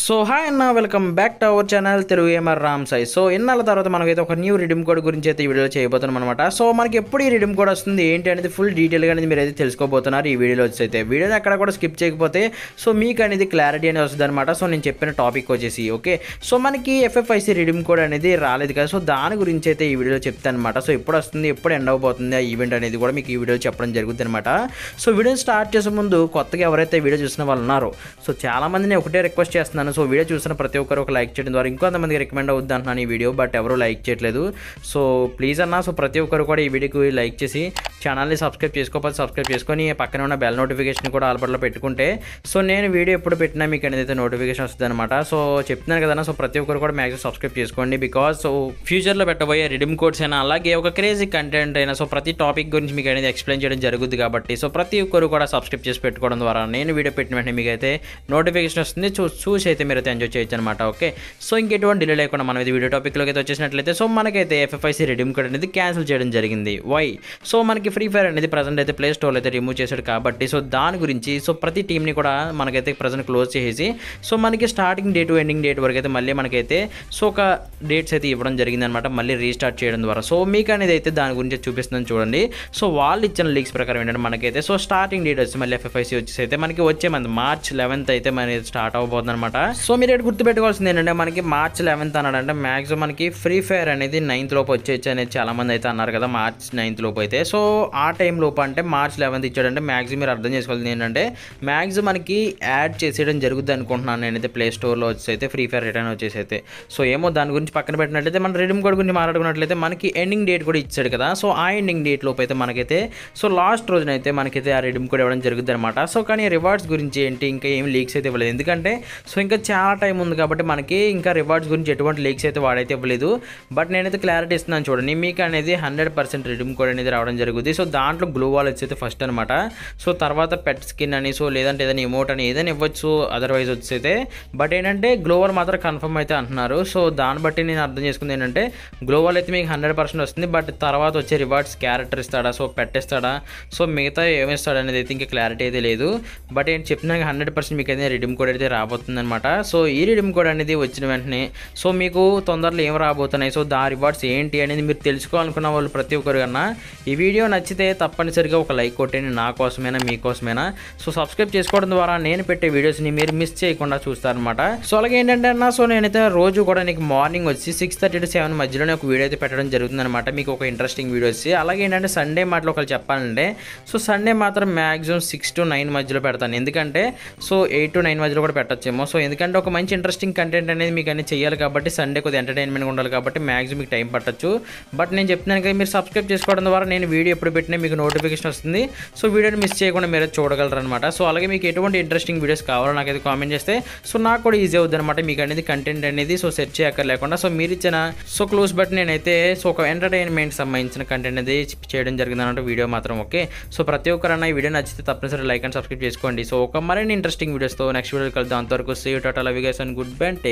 So hi అన్న welcome back to our channel Telugu ఏమర్ Ram Sai. So ఇన్నాళ్ళ తర్వాత మనకైతే ఒక న్యూ రిడీమ్ కోడ్ గురించి అయితే ఈ వీడియోలో చేయబోతున్నాం అనమాట సో మనకి ఎప్పుడు ఈ రిడీమ్ కోడ్ వస్తుంది ఏంటి అనేది ఫుల్ డీటెయిల్గా అనేది మీరు అయితే తెలుసుకోబోతున్నారు ఈ వీడియోలో వచ్చి అయితే వీడియోని అక్కడ కూడా స్కిప్ చేయకపోతే సో మీకు అనేది క్లారిటీ అనేది వస్తుంది అనమాట సో నేను చెప్పిన టాపిక్ వచ్చేసి ఓకే సో మనకి ఎఫ్ఎఫ్ఐసి రిడీమ్ కోడ్ అనేది రాలేదు కదా సో దాని గురించి అయితే ఈ వీడియోలో చెప్తాను అనమాట సో ఎప్పుడు వస్తుంది ఎప్పుడు ఎండ్ అవబోతుంది ఆ ఈవెంట్ అనేది కూడా మీకు ఈ వీడియోలో చెప్పడం జరుగుతుంది అనమాట సో వీడియోని స్టార్ట్ చేసే ముందు కొత్తగా ఎవరైతే వీడియో చూసిన వాళ్ళు ఉన్నారో సో చాలా నేను ఒకటే రిక్వెస్ట్ చేస్తున్నాను సో వీడియో చూసిన ప్రతి ఒక్కరు ఒక లైక్ చేయడం ద్వారా ఇంకొంతమంది రికమెండ్ అవుద్ది అంటున్నాను ఈ వీడియో బట్ ఎవరు లైక్ చేయట్లేదు. సో ప్లీజ్ అన్న సో ప్రతి ఒక్కరు కూడా ఈ వీడియోకి లైక్ చేసి ఛానల్ని సబ్స్క్రైబ్ చేసుకోకపోతే సబ్స్క్రైబ్ చేసుకొని పక్కన ఉన్న బెల్ నోటిఫికేషన్ కూడా ఆల్బర్లో పెట్టుకుంటే సో నేను వీడియో ఎప్పుడు పెట్టినా మీకు అనేది నోటిఫికేషన్ వస్తుంది అనమాట సో చెప్తున్నాను కదా సో ప్రతి ఒక్కరు కూడా మ్యాక్సిమం సబ్స్క్రైబ్ చేసుకోండి బికాస్ సో ఫ్యూచర్లో పెట్టబోయే రిడీమ్ కోడ్స్ అయినా అలాగే ఒక క్రేజీ కంటెంట్ అయినా సో ప్రతి టాపిక్ గురించి మీకు అనేది ఎక్స్ప్లెయిన్ చేయడం జరుగుతుంది కాబట్టి సో ప్రతి ఒక్కరు కూడా సబ్స్క్రైబ్ చేసి పెట్టుకోవడం ద్వారా నేను వీడియో పెట్టిన వెంటనే మీకు అయితే నోటిఫికేషన్ వస్తుంది. చూ చూసి అయితే మీరు అయితే ఎంజాయ్ చేయొచ్చు అనమాట ఓకే? సో ఇంకెటువంటి డిలే లేకుండా మనం ఇది వీడియో టాపిక్లోకి అయితే వచ్చేసినట్లయితే సో మనకైతే ఎఫ్ఎఫ్ఐసి రిడీమ్ కార్డ్ అనేది క్యాన్సిల్ చేయడం జరిగింది. వై సో మనకి ఫ్రీ ఫైర్ అనేది ప్రజెంట్ అయితే ప్లే స్టోర్లో అయితే రిమూవ్ చేశాడు కాబట్టి సో దాని గురించి సో ప్రతి టీంని కూడా మనకైతే ప్రజెంట్ క్లోజ్ చేసేసి సో మనకి స్టార్టింగ్ డేట్ ఎండింగ్ డేట్ వరకు అయితే మళ్ళీ మనకైతే సో ఒక డేట్స్ అయితే ఇవ్వడం జరిగింది అనమాట మళ్ళీ రీస్టార్ట్ చేయడం ద్వారా. సో మీకు అనేది అయితే దాని గురించి చూపిస్తుందని చూడండి. సో వాళ్ళు ఇచ్చిన లీక్స్ ప్రకారం ఏంటంటే మనకైతే సో స్టార్టింగ్ డేట్ వచ్చి మళ్ళీ ఎఫ్ఎఫ్ఐసి వచ్చేసి అయితే మనకి వచ్చే మంత్ మార్చ్ లెవెన్త్ అయితే మనకి స్టార్ట్ అవబోతుంది అనమాట సో మీరు ఇక్కడ గుర్తుపెట్టుకోవాల్సింది ఏంటంటే మనకి మార్చ్ లెవెన్త్ అన్నాడంటే మ్యాక్సిమం మనకి ఫ్రీ ఫైర్ అనేది నైన్త్ లోపు వచ్చేయచ్చు అనేది చాలా మంది అయితే అన్నారు కదా మార్చ్ నైన్త్ లోపు అయితే. సో ఆ టైం లోపు అంటే మార్చ్ లెవెన్త్ ఇచ్చాడంటే మ్యాక్సిమం మీరు అర్థం చేసుకోవాల్సింది ఏంటంటే మ్యాక్సిమం మనకి యాడ్ చేసేయడం జరుగుతుంది అనుకుంటున్నాను నేనైతే ప్లే స్టోర్లో వచ్చేసి అయితే ఫ్రీ ఫైర్ రిటర్న్ వచ్చేసి అయితే సో ఏమో దాని గురించి పక్కన పెట్టినట్లయితే మన రిడీమ్ కోడ్ గురించి మాట్లాడుకున్నట్లయితే మనకి ఎండింగ్ డేట్ కూడా ఇచ్చాడు కదా. సో ఆ ఎండింగ్ డేట్ లోపు అయితే మనకైతే సో లాస్ట్ రోజునైతే మనకైతే ఆ రిడీమ్ కోడ్ ఇవ్వడం జరుగుతుంది అనమాట సో కానీ రివార్డ్స్ గురించి ఏంటి? ఇంకా ఏం లీక్స్ అయితే ఇవ్వలేదు. ఎందుకంటే సో ఇంకా చాలా టైం ఉంది కాబట్టి మనకి ఇంకా రివార్డ్స్ గురించి ఎటువంటి లీక్స్ అయితే వాడైతే ఇవ్వలేదు. బట్ నేనైతే క్లారిటీ ఇస్తున్నాను చూడండి. మీకు అనేది హండ్రెడ్ పర్సెంట్ రిడీమ్ కోడ్ అనేది రావడం జరుగుతుంది సో దాంట్లో గ్లో వాలెట్స్ అయితే ఫస్ట్ అనమాట సో తర్వాత పెట్ స్కిన్ అని సో లేదంటే ఏదైనా ఇమోట్ అని ఏదైనా ఇవ్వచ్చు. అదర్వైజ్ వచ్చైతే బట్ ఏంటంటే గ్లోవల్ మాత్రం కన్ఫర్మ్ అయితే అంటున్నారు. సో దాన్ని బట్టి నేను అర్థం చేసుకుంది ఏంటంటే గ్లోవల్ అయితే మీకు హండ్రెడ్ పర్సెంట్ వస్తుంది. బట్ తర్వాత వచ్చే రివార్డ్స్ క్యారెక్టర్ ఇస్తాడా? సో పెట్టేస్తాడా సో మిగతా ఏమిస్తాడా అనేది అయితే ఇంకా క్లారిటీ అయితే లేదు. బట్ ఏంటి చెప్పినాక హండ్రెడ్ పర్సెంట్ మీకు అయితే రిడీమ్ కోడ్ అయితే రాబోతుంది అనమాట సో ఈ రిడీమ్ కోడ్ అనేది వచ్చిన వెంటనే సో మీకు తొందరలో ఏం రాబోతున్నాయి? సో దా రివార్డ్స్ ఏంటి అనేది మీరు తెలుసుకోవాలనుకున్న వాళ్ళు ప్రతి ఒక్కరు కన్నా ఈ వీడియో నచ్చితే తప్పనిసరిగా ఒక లైక్ కొట్టండి. నా కోసమైనా మీకోసమైనా సో సబ్స్క్రైబ్ చేసుకోవడం ద్వారా నేను పెట్టే వీడియోస్ని మీరు మిస్ చేయకుండా చూస్తారనమాట సో అలాగే ఏంటంటే అన్న సో నేనైతే రోజు కూడా నీకు మార్నింగ్ వచ్చి సిక్స్ థర్టీ టు సెవెన్ మధ్యలోనే ఒక వీడియో అయితే పెట్టడం జరుగుతుందనమాట మీకు ఒక ఇంట్రెస్టింగ్ వీడియో వచ్చి అలాగే ఏంటంటే సండే మాటలు ఒకళ్ళు చెప్పాలంటే సో సండే మాత్రం మ్యాక్సిమం సిక్స్ టు నైన్ మధ్యలో పెడతాను. ఎందుకంటే సో ఎయిట్ టు నైన్ మధ్యలో కూడా పెట్టచ్చేమో. సో ఎందుకంటే ఒక మంచి ఇంట్రెస్టింగ్ కంటెంట్ అనేది మీకు అన్ని చేయాలి కాబట్టి సండే కొద్దిగా ఎంటర్టైన్మెంట్ ఉండాలి కాబట్టి మ్యాక్సిమం మీకు టైం పట్టచ్చు. బట్ నేను చెప్తున్నాను కదా మీరు సబ్స్క్రైబ్ చేసుకోవడం ద్వారా నేను వీడియో ఎప్పుడు పెట్టినా మీకు నోటిఫికేషన్ వస్తుంది. సో వీడియోని మిస్ చేయకుండా మీరు చూడగలరు అనమాట సో అలాగే మీకు ఎటువంటి ఇంట్రెస్టింగ్ వీడియోస్ కావాలో నాకైతే కామెంట్ చేస్తే సో నాకు కూడా ఈజీ అవుతుంది అనమాట మీకు అనేది కంటెంట్ అనేది. సో సెర్చ్ చేయక్కర్లేకుండా సో మీరు ఇచ్చిన సో క్లోజ్ బట్ నేనైతే సో ఒక ఎంటర్టైన్మెంట్ సంబంధించిన కంటెంట్ అనేది చేయడం జరిగింది అన్నట్టు వీడియో మాత్రం ఓకే. సో ప్రతి ఒక్కరన్నా ఈ వీడియో నచ్చితే తప్పనిసరి లైక్ అండ్ సబ్స్క్రైబ్ చేసుకోండి. సో ఒక మరిన్ని ఇంట్రెస్టింగ్ వీడియోస్తో నెక్స్ట్ వీడియో కలుద్దాం. అంతవరకు సీ टाटा लविगेशन गुड बैंड टेक